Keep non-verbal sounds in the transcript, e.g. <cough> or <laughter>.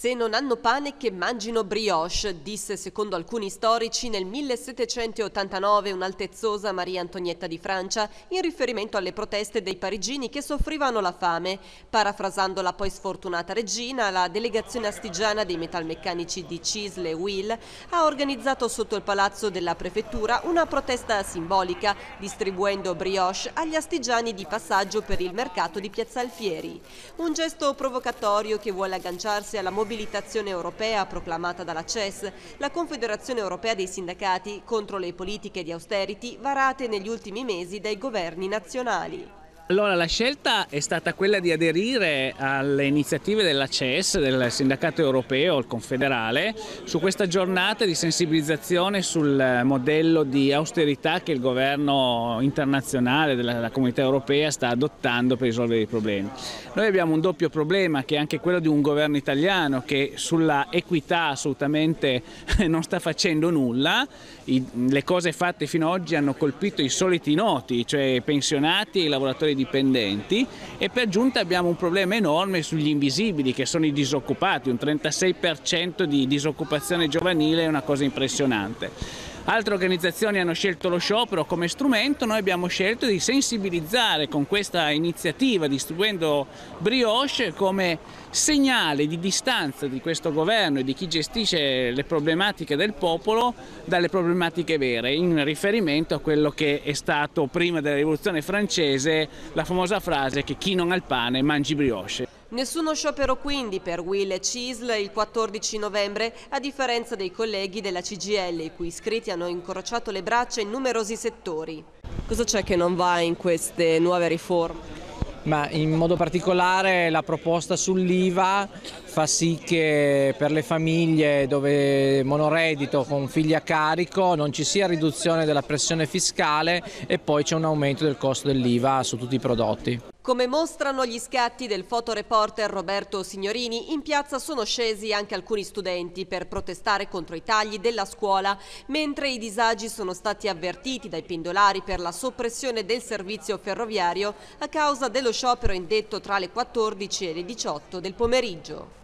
Se non hanno pane che mangino brioche, disse secondo alcuni storici nel 1789 un'altezzosa Maria Antonietta di Francia in riferimento alle proteste dei parigini che soffrivano la fame. Parafrasando la poi sfortunata regina, la delegazione astigiana dei metalmeccanici di Cisle e Will ha organizzato sotto il palazzo della prefettura una protesta simbolica, distribuendo brioche agli astigiani di passaggio per il mercato di Piazza Alfieri. Un gesto provocatorio che vuole agganciarsi alla mobilitazione europea proclamata dalla CES, la Confederazione Europea dei Sindacati, contro le politiche di austerity varate negli ultimi mesi dai governi nazionali. Allora la scelta è stata quella di aderire alle iniziative della CES, del Sindacato Europeo, il Confederale, su questa giornata di sensibilizzazione sul modello di austerità che il governo internazionale della comunità europea sta adottando per risolvere i problemi. Noi abbiamo un doppio problema che è anche quello di un governo italiano che sulla equità assolutamente <laughs> non sta facendo nulla, le cose fatte fino ad oggi hanno colpito i soliti noti, cioè pensionati e lavoratori dipendenti e per giunta abbiamo un problema enorme sugli invisibili che sono i disoccupati, un 36% di disoccupazione giovanile è una cosa impressionante. Altre organizzazioni hanno scelto lo sciopero come strumento, noi abbiamo scelto di sensibilizzare con questa iniziativa distribuendo brioche come segnale di distanza di questo governo e di chi gestisce le problematiche del popolo dalle problematiche vere, in riferimento a quello che è stato prima della rivoluzione francese la famosa frase che chi non ha il pane mangi brioche. Nessuno sciopero quindi per Will e Cisl il 14 novembre, a differenza dei colleghi della CGL, i cui iscritti hanno incrociato le braccia in numerosi settori. Cosa c'è che non va in queste nuove riforme? ma in modo particolare la proposta sull'IVA fa sì che per le famiglie dove monoreddito con figli a carico non ci sia riduzione della pressione fiscale e poi c'è un aumento del costo dell'IVA su tutti i prodotti. Come mostrano gli scatti del fotoreporter Roberto Signorini, in piazza sono scesi anche alcuni studenti per protestare contro i tagli della scuola, mentre i disagi sono stati avvertiti dai pendolari per la soppressione del servizio ferroviario a causa dello sciopero indetto tra le 14 e le 18 del pomeriggio.